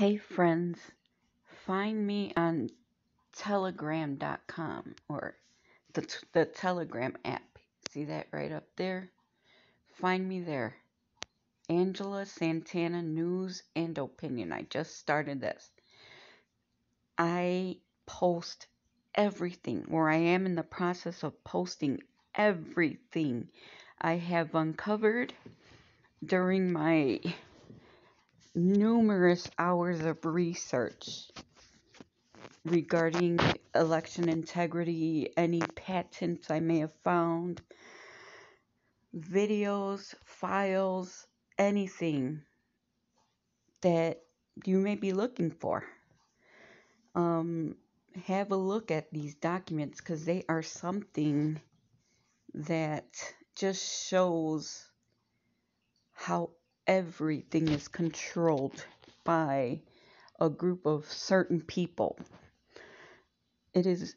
Hey friends, find me on telegram.com or the, the Telegram app. See that right up there? Find me there. Angela Santana News and Opinion. I just started this. I post everything, or I am in the process of posting everything I have uncovered during my numerous hours of research regarding election integrity, any patents I may have found, videos, files, anything that you may be looking for. Um, have a look at these documents because they are something that just shows how everything is controlled by a group of certain people. It is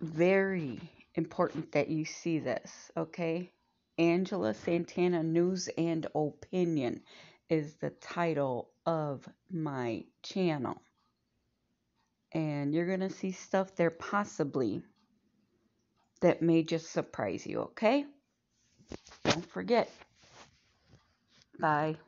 very important that you see this, okay? Angela Santana News and Opinion is the title of my channel. And you're going to see stuff there possibly that may just surprise you, okay? Don't forget. Bye.